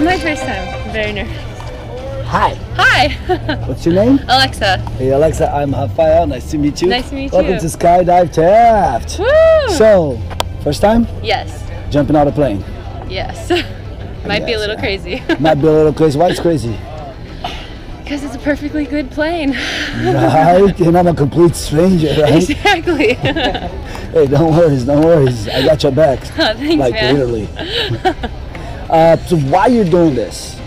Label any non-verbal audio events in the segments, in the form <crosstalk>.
trainer. Hi. Hi. <laughs> What's your name? Alexa. Hey Alexa, I'm Rafael. Nice to meet you. Nice to meet Welcome you. to Skydive Taft. Woo! So, first time yes. jumping out of a plane. Yes. <laughs> Might be a little crazy. <laughs> Might be a little crazy. Why it's crazy? Because it's a perfectly good plane. Right? And I'm a complete stranger, right? exactly. Hey, don't worry, don't worry. I got your back. Oh, Thanks, like man. literally. Uh, so why you're doing this?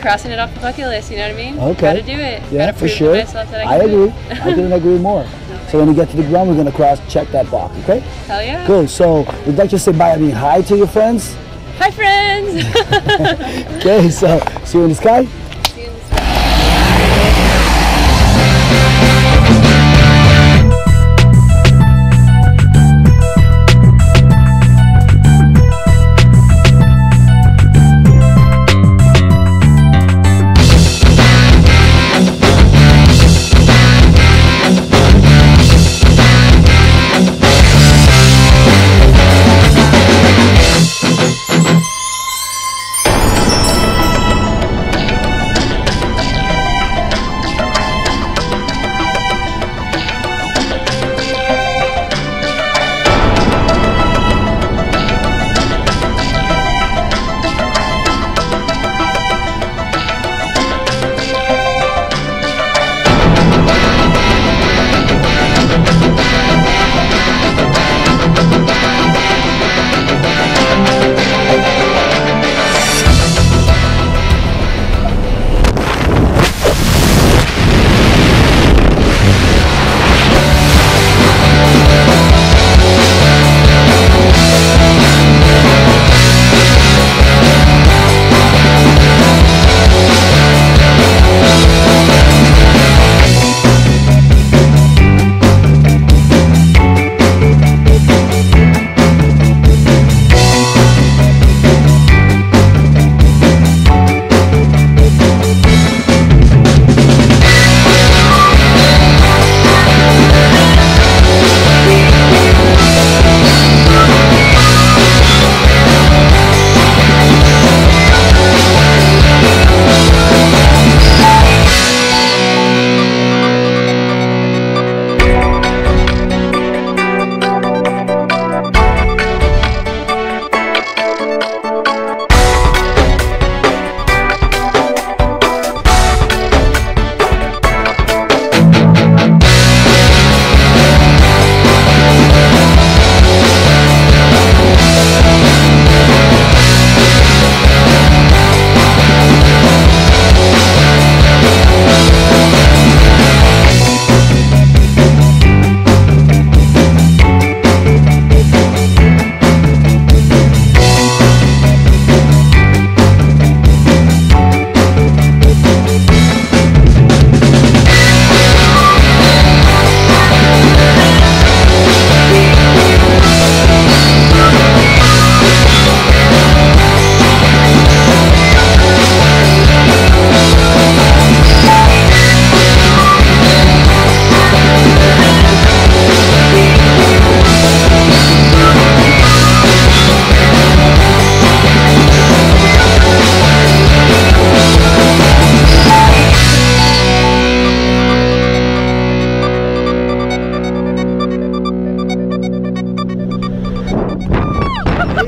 Crossing it off the bucket list, you know what I mean? Okay. Gotta do it. Yeah, Gotta for sure. that I I agree. I couldn't agree <laughs> more. So when we get to the ground, we're gonna cross check that box, okay? Hell yeah. Cool. So would you like to say bye? I mean hi to your friends. Hi, friends. <laughs> <laughs> Okay. So see you in the sky.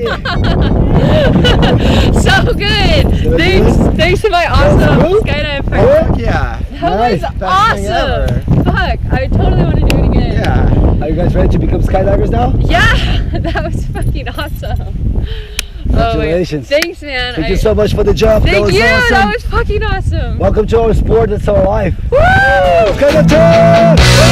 <laughs> so good. Thanks, thanks to my awesome skydive partner. Yeah. That nice. was awesome. Fuck, I totally want to do it again. Yeah. Are you guys ready to become skydivers now? Yeah, <laughs> that was fucking awesome. Congratulations. Oh thanks, man. Thank I- you so much for the jump. Thank that was you. awesome. That was fucking awesome. Welcome to our sport. That's our life. Woo! Skydive!